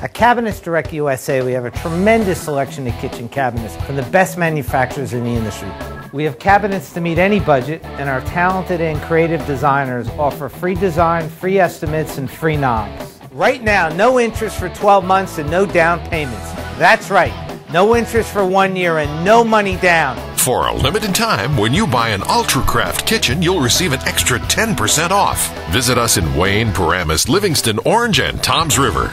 At Cabinets Direct USA, we have a tremendous selection of kitchen cabinets from the best manufacturers in the industry. We have cabinets to meet any budget, and our talented and creative designers offer free design, free estimates, and free knobs. Right now, no interest for 12 months and no down payments. That's right, no interest for one year and no money down. For a limited time, when you buy an UltraCraft kitchen, you'll receive an extra 10% off. Visit us in Wayne, Paramus, Livingston, Orange, and Toms River.